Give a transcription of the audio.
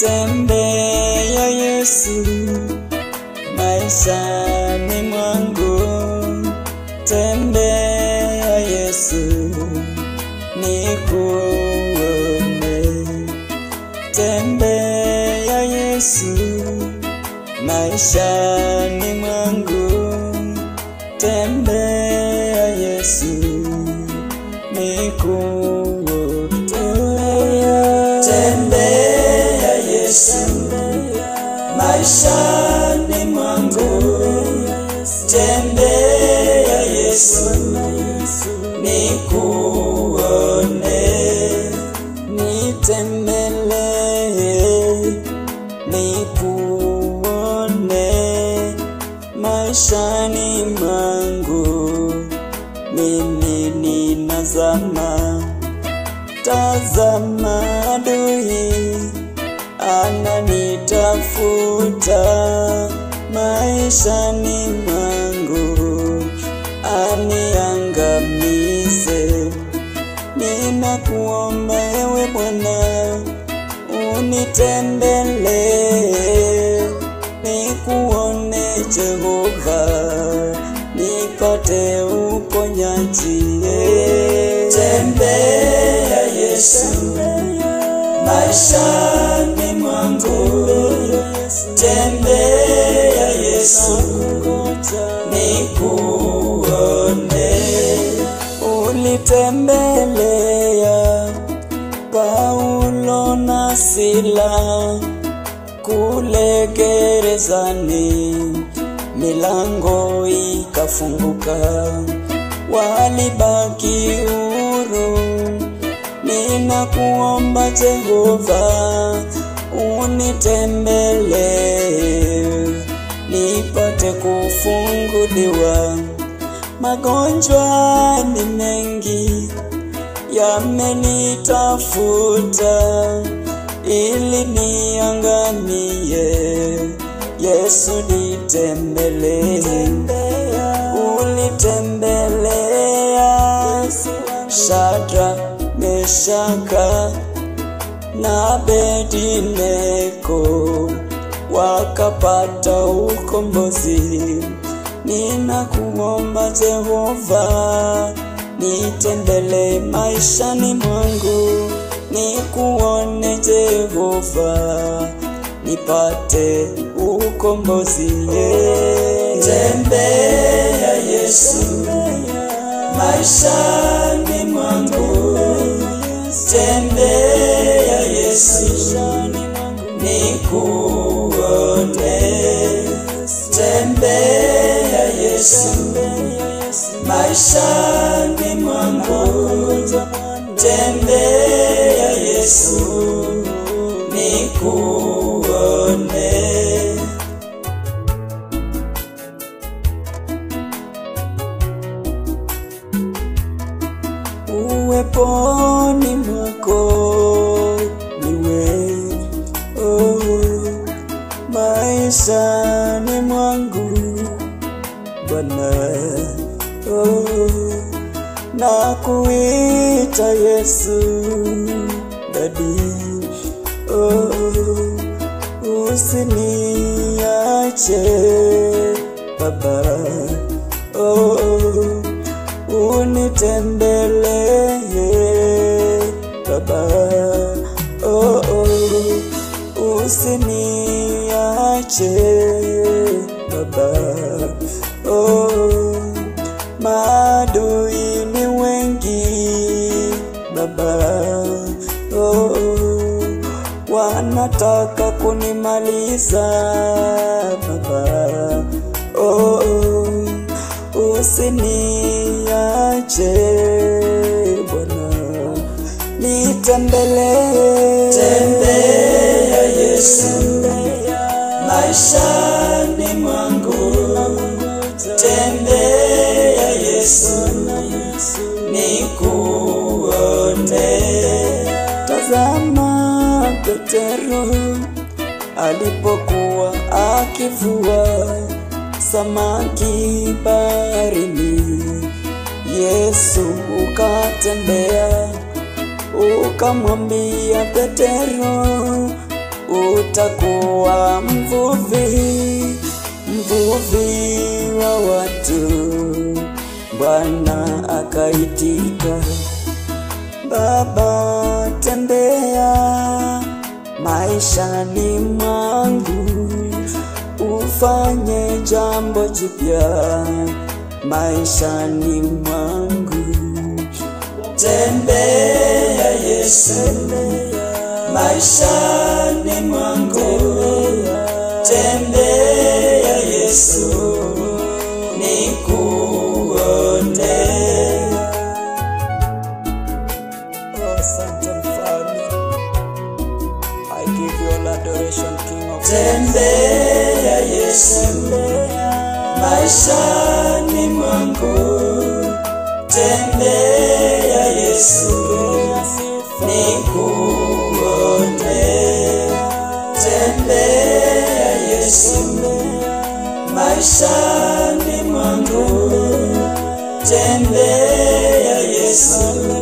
tembea Yesu maishani mwangu, tembea Yesu nikuone, tembea Yesu maishani mwangu, tembea Yesu nikuone, maishani mwangu, mimi ninazama, tazama adui ananitafuta maishani mwangu, aniangamize. Ninakuomba ewe Bwana, unitembelee, uponyaji. Tembea Yesu maishani mwangu, tembea Yesu, nikuone. Ulitembelea Paulo na Sila kule gerezani, milango ikafunguka, walibaki huru. Ninakuomba Jehova, unitembele nipate kufunguliwa. Magonjwa ni mengi yamenitafuta ili niangamie. Yesu nitembele ulitembelea Shadra, Meshaka na Abednego wakapata ukombozi. Ninakuomba Jehova, nitembele maishani mwangu, nikuone Jehova, nipate ukombozi. Tembea Yesu mwangu, tembea Yesu nikuone, tembea Yesu maishani mwangu, tembea Yesu nikuone. Kuita Yesu dadi oh, usiniache Baba. Oh, unitembelee Baba. Oh, usiniache Baba oh, wanataka kunimaliza Baba. Oh, usiniache Bwana. Nitembelee, tembea Yesu. maishani mwangu, Petero alipokuwa akivua samaki baharini, Yesu ukatembea ukamwambia Petero, utakuwa mvuvi, mvuvi wa watu. Bwana akaitika, Baba, maishani mwangu, ufanye jambo jipya maishani mwangu. Tembea Yesu, maishani mwangu. maishani mwangu tembea Yesu nikuone tembea Yesu mwangu tembea Yesu.